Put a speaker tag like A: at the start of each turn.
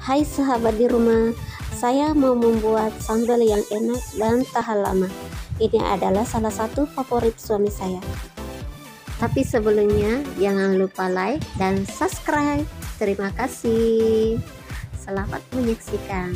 A: Hai sahabat di rumah, saya mau membuat sambal yang enak dan tahan lama. Ini adalah salah satu favorit suami saya. Tapi sebelumnya, jangan lupa like dan subscribe. Terima kasih. Selamat menyaksikan.